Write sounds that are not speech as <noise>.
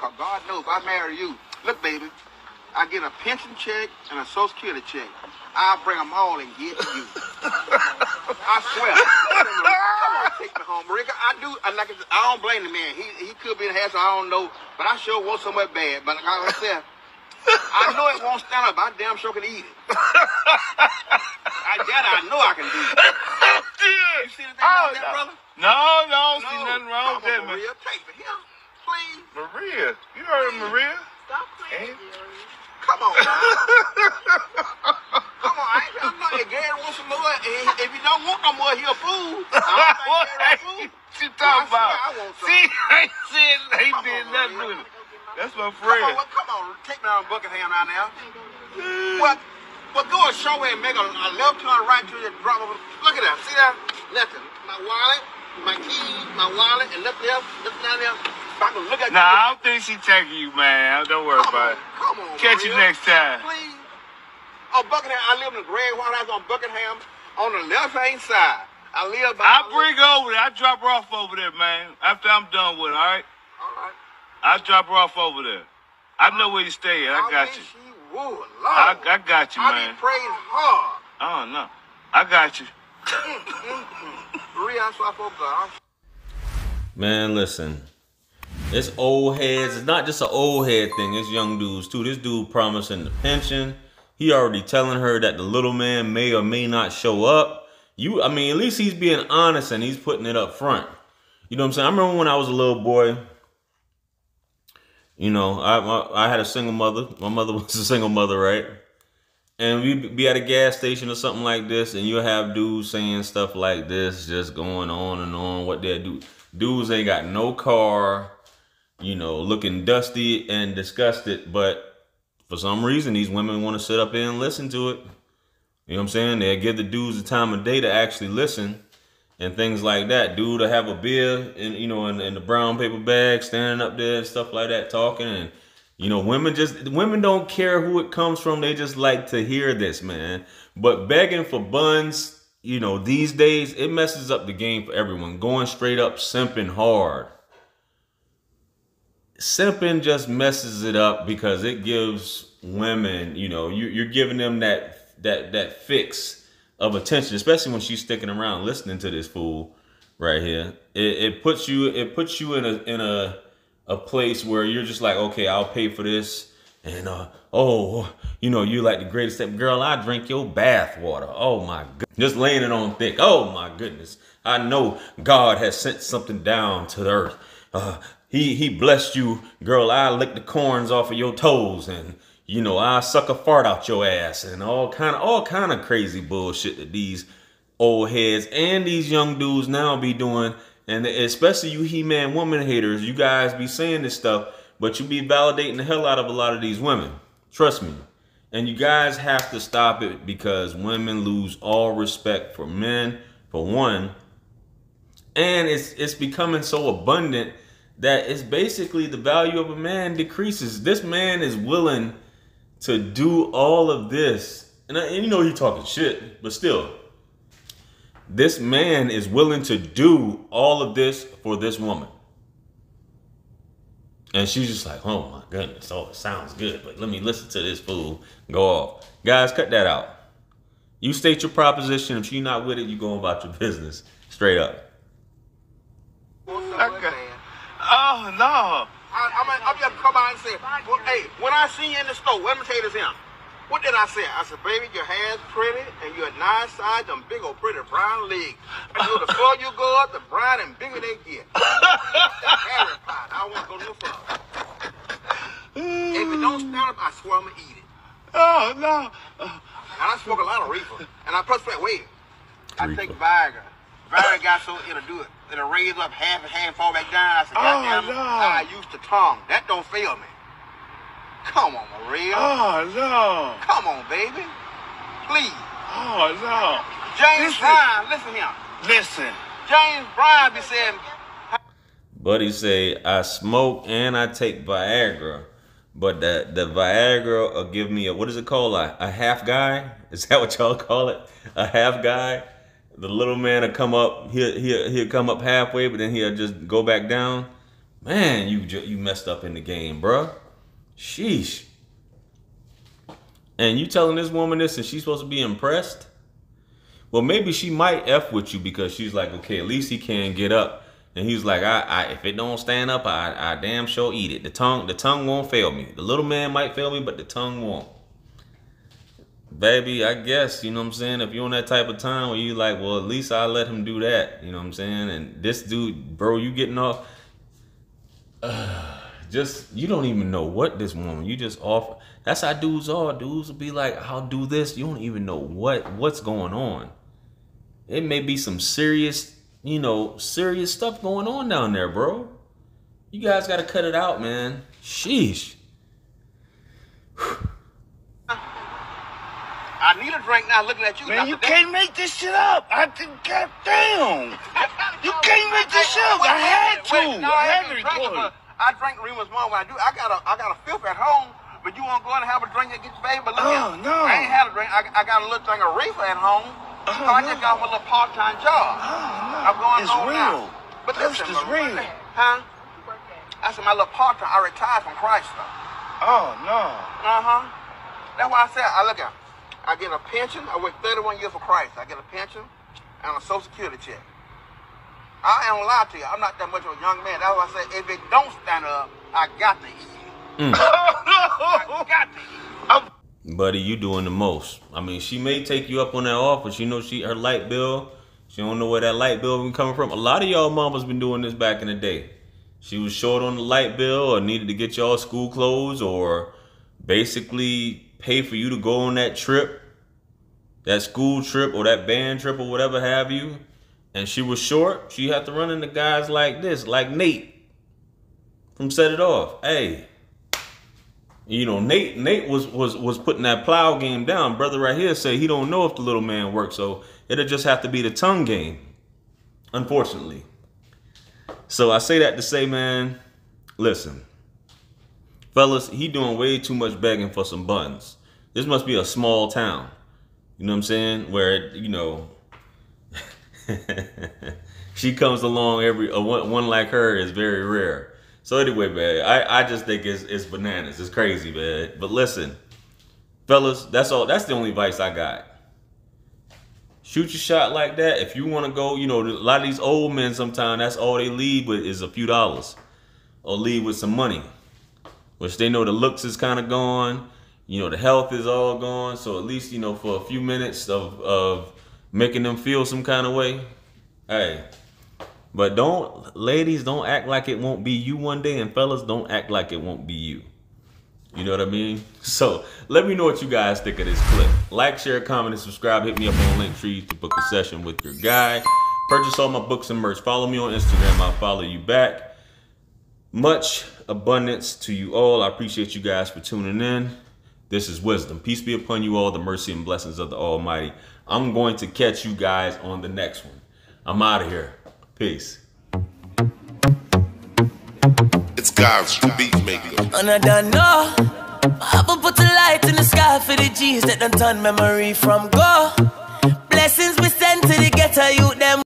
cause God knows if I marry you. Look, baby, I get a pension check and a social security check. I'll bring them all and give to you. I swear. Come on, take me home, Marika. I do. I like. I don't blame the man. He he could be in the house. I don't know, but I sure want somewhere bad. But like I said. I know it won't stand up. I damn sure can eat it. I that I know I can do. It. You see anything Oh, wrong with that, oh, no. brother? No, no, don't see nothing wrong with that, man. Take me here, please. Maria, you heard of Maria? Stop playing? Come on. <laughs> Come on, I ain't I'm not. If Gary wants some more, if if he don't want no more, he a fool. I don't <laughs> what think Gary a fool. you talking Well, I about? I want some. See, I ain't said he Come did nothing with it. That's my friend. Come on, well, come on, take me down Buckingham right now. Well, well, go a show and make a, a left turn right to the drop of Look at that. See that? Nothing. My wallet, my keys, my wallet, and nothing else. Nothing down there. If I can look at Nah, I don't think she taking you, man. Don't worry Come about on, it. come on. Catch you next time. Please. Oh, Buckingham. I live in the Grand White House on Buckingham on the left hand side. I live by. I'll bring her over there. I'll drop her off over there, man. After I'm done with her, all right? All right. I'll drop her off over there. I know where you stay at. I got wish you. She would. Lord. I, I got you, I man. be praying hard. Oh, no. I got you. Maria, I swear for God. Man, listen. It's old heads. It's not just an old head thing. It's young dudes too. This dude promising the pension. He already telling her that the little man may or may not show up. You, I mean, at least he's being honest and he's putting it up front. You know what I'm saying? I remember when I was a little boy. You know, I I, I had a single mother. My mother <laughs> was a single mother, right? And we'd be at a gas station or something like this, and you'll have dudes saying stuff like this, just going on and on. What they do, dudes ain't got no car, you know, looking dusty and disgusted, but for some reason, these women want to sit up and listen to it. You know what I'm saying? They give the dudes the time of day to actually listen and things like that. Dude to have a beer in you know in, in the brown paper bag, standing up there and stuff like that, talking and you know, women just women don't care who it comes from. They just like to hear this, man. But begging for buns, you know, these days it messes up the game for everyone. Going straight up simping hard. Simping just messes it up because it gives women, you know, you, you're giving them that that that fix of attention, especially when she's sticking around listening to this fool right here. It, it puts you it puts you in a in a a place where you're just like, okay, I'll pay for this. And uh, oh, you know, you like the greatest step. Girl, I drink your bath water. Oh my god. Just laying it on thick. Oh my goodness. I know God has sent something down to the earth. Uh, he he blessed you, girl. I lick the corns off of your toes and you know, I suck a fart out your ass and all kind of all kind of crazy bullshit that these old heads and these young dudes now be doing and especially you he-man woman haters, you guys be saying this stuff, but you be validating the hell out of a lot of these women. Trust me. And you guys have to stop it because women lose all respect for men, for one. And it's it's becoming so abundant that it's basically the value of a man decreases. This man is willing to do all of this. And, I, and you know he talking shit, but still, this man is willing to do all of this for this woman. And she's just like, oh my goodness, oh, it sounds good, but let me listen to this fool go off. Guys, cut that out. You state your proposition. If she's not with it, you go about your business. Straight up. Okay. Oh, no. I, I'm, I'm just come out and say, well, hey, when I see you in the store, let me tell you this here. What did I say? I said, baby, your hair's pretty and you're a nice size, them big old pretty brown legs. I know, the <laughs> further you go up, the brown and bigger they get. That <laughs> Harry Potter. I won't go no further. If it don't mm. stand up, I swear I'm gonna eat it. Oh, no. And I smoke a lot of reefer. And I plus wait, I Reefer. take Viagra. Viagra got so it'll do it. It'll raise up half and half, fall back down. I said, Oh, goddamn, no. I used to tongue. That don't fail me. Come on, Maria. Oh, no. Come on, baby. Please. Oh, no. James Listen. Brown, listen here. Listen. James Brown be saying, Buddy say I smoke and I take Viagra, but the the Viagra will give me a what is it called a, a half guy? Is that what y'all call it? A half guy? The little man will come up. He'll he'll he'll come up halfway, but then he'll just go back down. Man, you you messed up in the game, bruh. Sheesh. And you telling this woman this and she's supposed to be impressed? Well, maybe she might F with you because she's like, okay, at least he can get up. And he's like, I, I if it don't stand up, I, I damn sure eat it. The tongue, the tongue won't fail me. The little man might fail me, but the tongue won't. Baby, I guess, you know what I'm saying? If you're on that type of time where you like, well, at least I'll let him do that. You know what I'm saying? And this dude, bro, you getting off. <sighs> just you don't even know what this woman you just offer that's how dudes are dudes will be like i'll do this you don't even know what what's going on it may be some serious you know serious stuff going on down there bro you guys got to cut it out man sheesh I need a drink now looking at you. Man, you can't make this shit up. I think, goddamn. You can't make this shit up. I had to. Wait, no, I had to record I drink Remus Mall when I do. I got a I got a fifth at home, but you want to go and have a drink and get your baby? Look Oh, no. I ain't had a drink. I, I got a little thing of reefer at home. Oh, so I just got my little part time job. Oh, no. I'm going It's home real. now. But Thirst listen, is real. Huh? I said my little part time. I retired from Chrysler. Oh, no. Uh huh. That's why I said I look at. I get a pension. I worked 31 years for Chrysler. I get a pension and a Social Security check. I ain't gonna lie to you. I'm not that much of a young man. That's why I said if it don't stand up, I got to eat. Mm. <laughs> I got to eat. buddy you doing the most i mean she may take you up on that offer she know she her light bill she don't know where that light bill been coming from a lot of y'all mamas been doing this back in the day she was short on the light bill or needed to get y'all school clothes or basically pay for you to go on that trip that school trip or that band trip or whatever have you and she was short she had to run into guys like this like nate from set it off hey you know, Nate Nate was was was putting that plow game down. Brother right here say he don't know if the little man works, so it'll just have to be the tongue game. Unfortunately. So I say that to say, man, listen. Fellas, he doing way too much begging for some buns. This must be a small town. You know what I'm saying? Where, you know, <laughs> she comes along every one, one like her is very rare. So anyway, man, I, I just think it's it's bananas. It's crazy, man. But listen, fellas, that's all. That's the only advice I got. Shoot your shot like that. If you want to go, you know, a lot of these old men sometimes that's all they leave with is a few dollars, or leave with some money, which they know the looks is kind of gone. You know, the health is all gone. So at least you know for a few minutes of of making them feel some kind of way. Hey, but don't, ladies, don't act like it won't be you one day, and fellas, don't act like it won't be you. You know what I mean? <laughs> So let me know what you guys think of this clip. Like, share, comment, and subscribe. Hit me up on Linktree to book a session with your guy. Purchase all my books and merch. Follow me on Instagram. I'll follow you back. Much abundance to you all. I appreciate you guys for tuning in. This is wisdom. Peace be upon you all. The mercy and blessings of the Almighty. I'm going to catch you guys on the next one. I'm out of here. Peace. It's God's the beat maker. And I don't know. I will put a light in the sky for the G's that done turn memory from go. Blessings we send to the ghetto youth them.